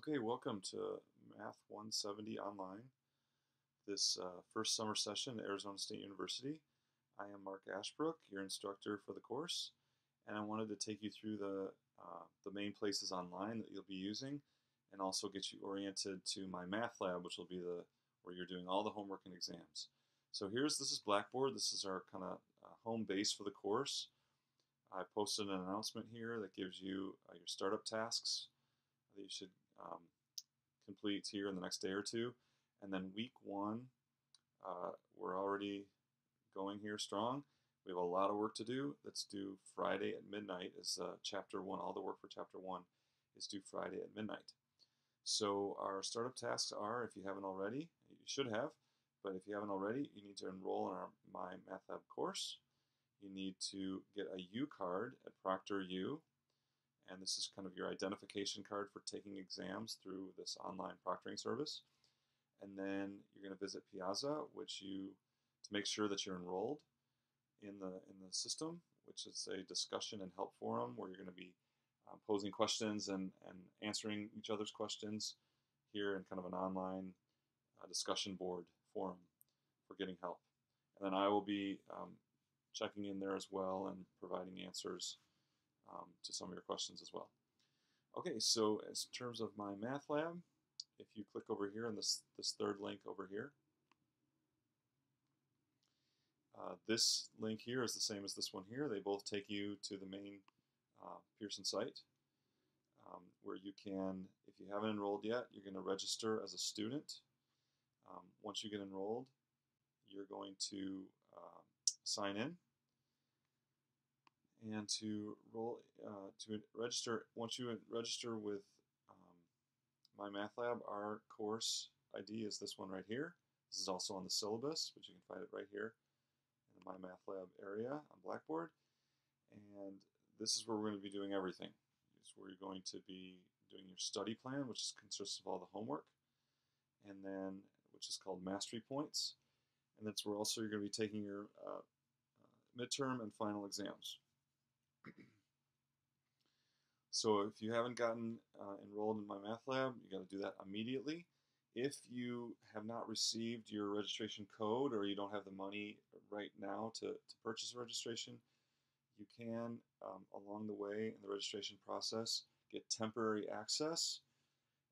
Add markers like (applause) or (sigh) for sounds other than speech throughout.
Okay, welcome to Math 170 Online. This uh, first summer session at Arizona State University. I am Mark Ashbrook, your instructor for the course, and I wanted to take you through the, uh, the main places online that you'll be using and also get you oriented to my math lab, which will be the where you're doing all the homework and exams. So here's, this is Blackboard. This is our kind of uh, home base for the course. I posted an announcement here that gives you uh, your startup tasks that you should um, complete here in the next day or two. And then week one, uh, we're already going here strong. We have a lot of work to do. That's due Friday at midnight is uh, chapter one. All the work for chapter one is due Friday at midnight. So our startup tasks are, if you haven't already, you should have, but if you haven't already, you need to enroll in our My Math Lab course. You need to get a U card at Proctor U, and this is kind of your identification card for taking exams through this online proctoring service. And then you're going to visit Piazza, which you to make sure that you're enrolled in the in the system, which is a discussion and help forum where you're going to be um, posing questions and and answering each other's questions here in kind of an online uh, discussion board forum for getting help. And then I will be um, checking in there as well and providing answers um, to some of your questions as well. Okay, so in terms of my math lab, if you click over here in this, this third link over here, uh, this link here is the same as this one here. They both take you to the main uh, Pearson site um, where you can, if you haven't enrolled yet, you're going to register as a student. Um, once you get enrolled, you're going to uh, sign in and to roll uh, to register once you register with um, my math lab our course ID is this one right here. This is also on the syllabus but you can find it right here in the my math lab area on Blackboard. And this is where we're going to be doing everything. It's where you're going to be doing your study plan which consists of all the homework and then which is called mastery points. And that's where also you're going to be taking your uh, uh, midterm and final exams so if you haven't gotten uh, enrolled in my math lab, you got to do that immediately. If you have not received your registration code or you don't have the money right now to, to purchase a registration, you can, um, along the way in the registration process, get temporary access,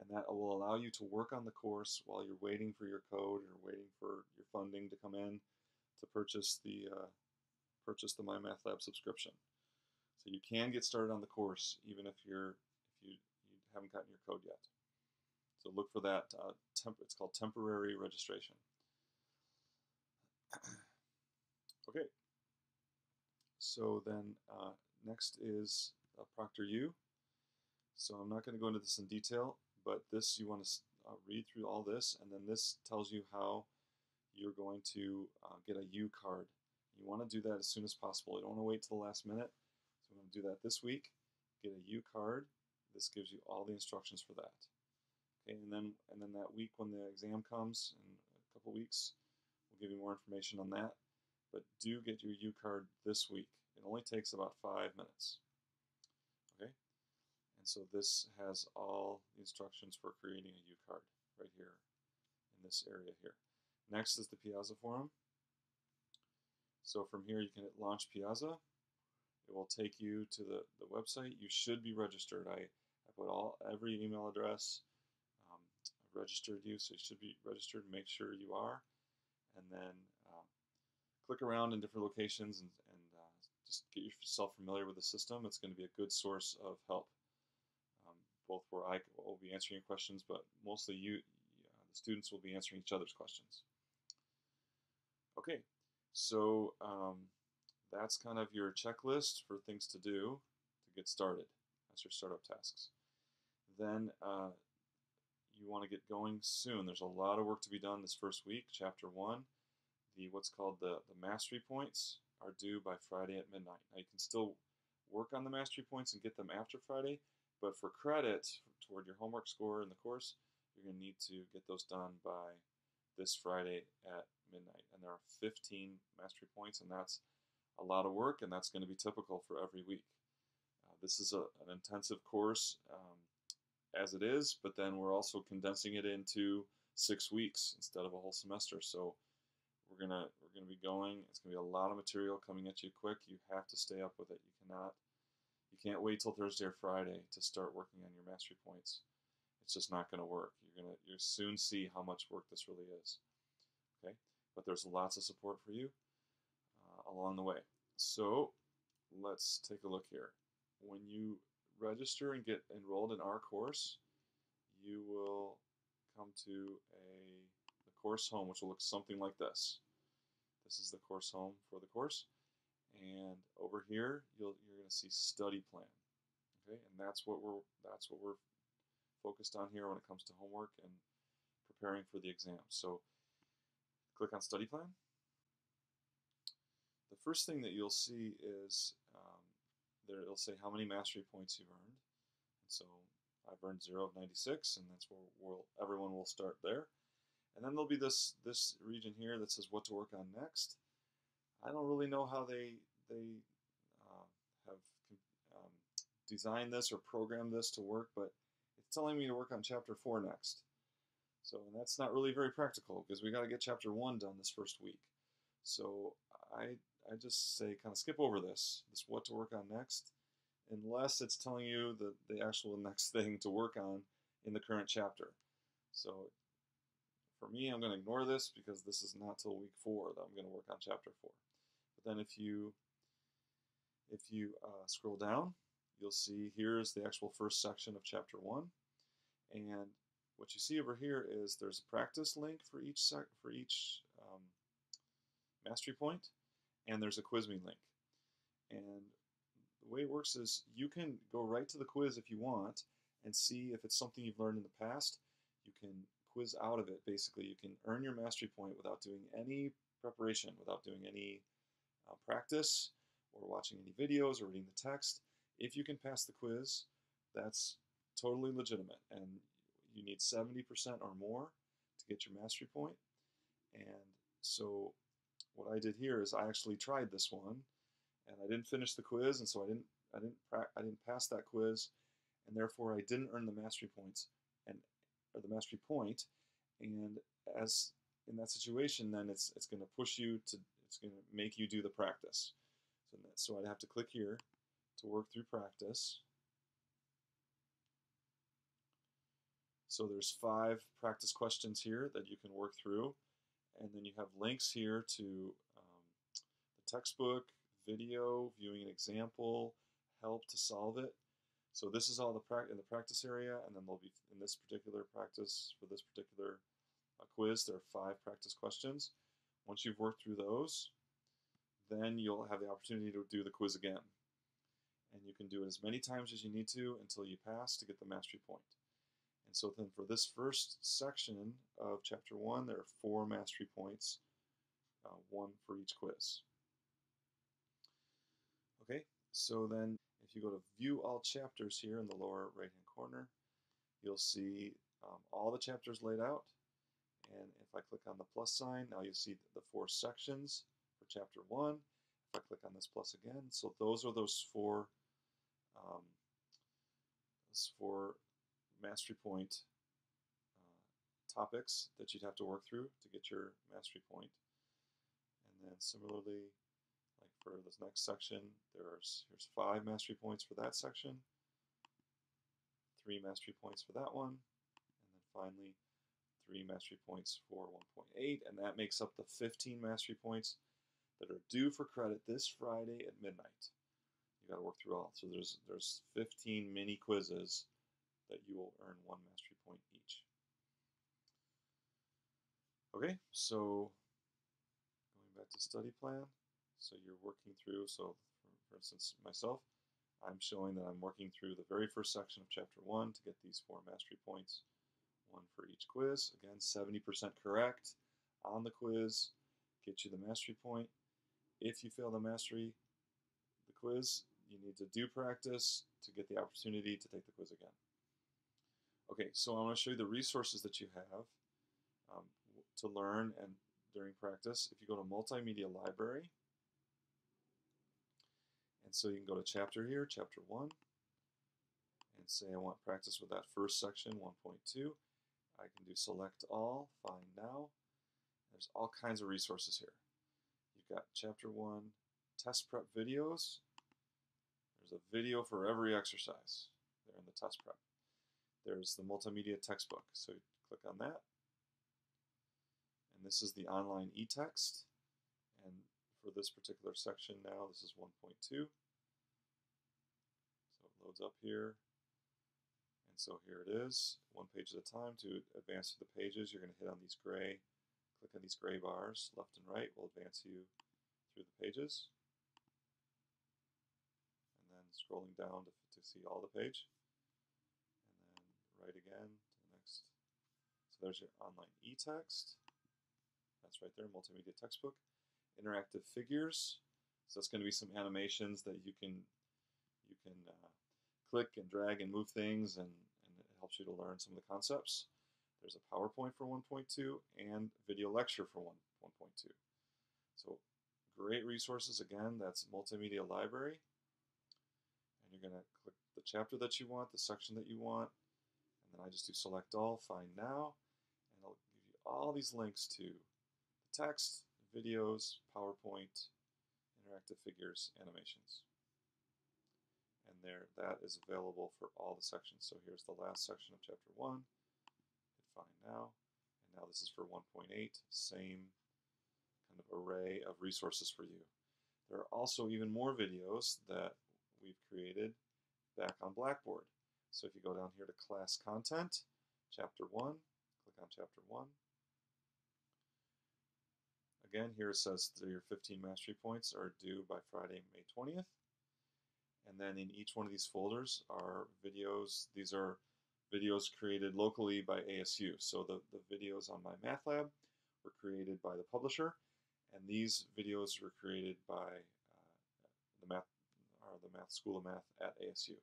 and that will allow you to work on the course while you're waiting for your code or waiting for your funding to come in to purchase the uh, purchase the My Math Lab subscription. So you can get started on the course even if you're if you, you haven't gotten your code yet. So look for that. Uh, temp it's called temporary registration. (clears throat) okay. So then uh, next is uh, Proctor U. So I'm not going to go into this in detail, but this you want to uh, read through all this, and then this tells you how you're going to uh, get a U card. You want to do that as soon as possible. You don't want to wait till the last minute. Do that this week. Get a U card. This gives you all the instructions for that. Okay, and then and then that week when the exam comes in a couple weeks, we'll give you more information on that. But do get your U card this week. It only takes about five minutes. Okay, and so this has all the instructions for creating a U card right here in this area here. Next is the Piazza forum. So from here you can hit launch Piazza. It will take you to the, the website. You should be registered. I, I put all every email address. Um, I registered you, so you should be registered. Make sure you are, and then um, click around in different locations and, and uh, just get yourself familiar with the system. It's going to be a good source of help, um, both where I will be answering your questions, but mostly you, uh, the students will be answering each other's questions. Okay, so um, that's kind of your checklist for things to do to get started. That's your startup tasks. Then uh, you want to get going soon. There's a lot of work to be done this first week. Chapter one, the what's called the, the mastery points are due by Friday at midnight. Now you can still work on the mastery points and get them after Friday, but for credit toward your homework score in the course, you're going to need to get those done by this Friday at midnight. And there are 15 mastery points, and that's a lot of work, and that's going to be typical for every week. Uh, this is a, an intensive course. Um, as it is, but then we're also condensing it into six weeks instead of a whole semester. So we're gonna we're gonna be going. It's gonna be a lot of material coming at you quick. You have to stay up with it. You cannot you can't wait till Thursday or Friday to start working on your mastery points. It's just not gonna work. You're gonna you soon see how much work this really is. Okay, but there's lots of support for you along the way. So let's take a look here. When you register and get enrolled in our course, you will come to a course home, which will look something like this. This is the course home for the course, and over here you'll you're going to see study plan. Okay, and that's what we're that's what we're focused on here when it comes to homework and preparing for the exam. So click on study plan. The first thing that you'll see is um, there it'll say how many mastery points you've earned. And so I've earned 0 of 96, and that's where we'll, everyone will start there. And then there'll be this this region here that says what to work on next. I don't really know how they they uh, have um, designed this or programmed this to work, but it's telling me to work on chapter four next. So that's not really very practical because we got to get chapter one done this first week. So I I just say kind of skip over this this what to work on next unless it's telling you the, the actual next (laughs) thing to work on in the current chapter. So for me, I'm going to ignore this because this is not till week four that I'm going to work on chapter four. But then if you if you uh, scroll down, you'll see here's the actual first section of chapter one, and what you see over here is there's a practice link for each sec for each um, mastery point, and there's a quiz me link. And the way it works is you can go right to the quiz if you want and see if it's something you've learned in the past. You can quiz out of it, basically. You can earn your mastery point without doing any preparation, without doing any uh, practice or watching any videos or reading the text. If you can pass the quiz, that's totally legitimate. And you need 70% or more to get your mastery point. And so what I did here is I actually tried this one and I didn't finish the quiz, and so I didn't I didn't I didn't pass that quiz, and therefore I didn't earn the mastery points and or the mastery. And as in that situation, then it's it's going to push you to it's going to make you do the practice. So so I'd have to click here to work through practice. So there's five practice questions here that you can work through, and then you have links here to um, the textbook, video, viewing an example, help to solve it. So this is all the pra in the practice area, and then there'll be in this particular practice for this particular uh, quiz, there are five practice questions. Once you've worked through those, then you'll have the opportunity to do the quiz again. And you can do it as many times as you need to until you pass to get the mastery point. And so then for this first section of chapter one, there are four mastery points, uh, one for each quiz. Okay, so then if you go to view all chapters here in the lower right hand corner, you'll see um, all the chapters laid out. And if I click on the plus sign, now you see the four sections for chapter one. If I click on this plus again, so those are those four, um, those four mastery point uh, topics that you'd have to work through to get your mastery point. And then similarly, like for this next section, there's here's five mastery points for that section, three mastery points for that one, and then finally three mastery points for 1.8, and that makes up the 15 mastery points that are due for credit this Friday at midnight. You got to work through all. So there's there's 15 mini quizzes that you will earn one mastery point each. Okay, so going back to study plan. So you're working through, so for, for instance, myself, I'm showing that I'm working through the very first section of chapter one to get these four mastery points, one for each quiz. Again, 70% correct on the quiz, get you the mastery point. If you fail the mastery, the quiz, you need to do practice to get the opportunity to take the quiz again. Okay, so I want to show you the resources that you have um, to learn and during practice. If you go to Multimedia Library, and so you can go to chapter here, chapter 1, and say I want practice with that first section, 1.2, I can do select all, find now. There's all kinds of resources here. You've got chapter 1 test prep videos. There's a video for every exercise there in the test prep. There's the multimedia textbook. So click on that. And this is the online e-text. And for this particular section now, this is 1.2. So it loads up here. And so here it is, one page at a time. To advance through the pages, you're going to hit on these gray, click on these gray bars, left and right will advance you through the pages. And then scrolling down to, to see all the page. Right again to the next. So there's your online e-text. That's right there, multimedia textbook. Interactive figures. So it's going to be some animations that you can you can uh, click and drag and move things, and, and it helps you to learn some of the concepts. There's a PowerPoint for 1.2 and video lecture for 1, 1.2. So great resources. Again, that's Multimedia Library. And you're going to click the chapter that you want, the section that you want, and then I just do select all, find now, and it'll give you all these links to the text, videos, PowerPoint, interactive figures, animations. And there, that is available for all the sections. So here's the last section of chapter 1. Hit find now. And now this is for 1.8. Same kind of array of resources for you. There are also even more videos that we've created back on Blackboard. So if you go down here to class content, chapter 1, click on chapter 1. Again, here it says that your 15 mastery points are due by Friday, May 20th. And then in each one of these folders are videos. These are videos created locally by ASU. So the, the videos on my math lab were created by the publisher, and these videos were created by uh, the math or the Math School of Math at ASU.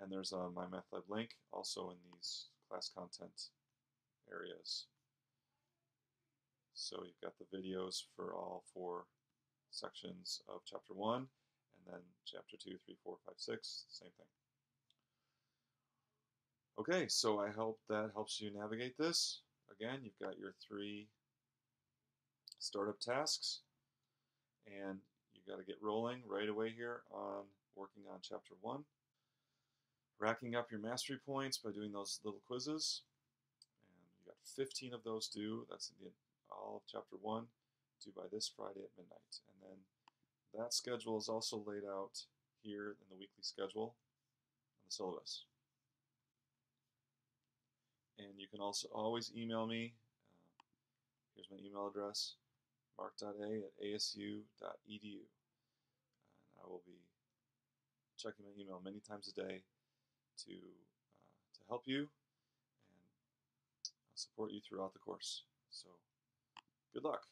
And there's a My MyMathLab link also in these class content areas. So you've got the videos for all four sections of chapter 1, and then chapter 2, 3, 4, 5, 6, same thing. Okay, so I hope that helps you navigate this. Again, you've got your three startup tasks, and you've got to get rolling right away here on working on chapter 1. Racking up your mastery points by doing those little quizzes. And you got 15 of those due. That's the all of chapter 1 due by this Friday at midnight. And then that schedule is also laid out here in the weekly schedule on the syllabus. And you can also always email me. Uh, here's my email address, mark.a at asu.edu. And I will be checking my email many times a day to, uh, to help you and support you throughout the course. So Good luck.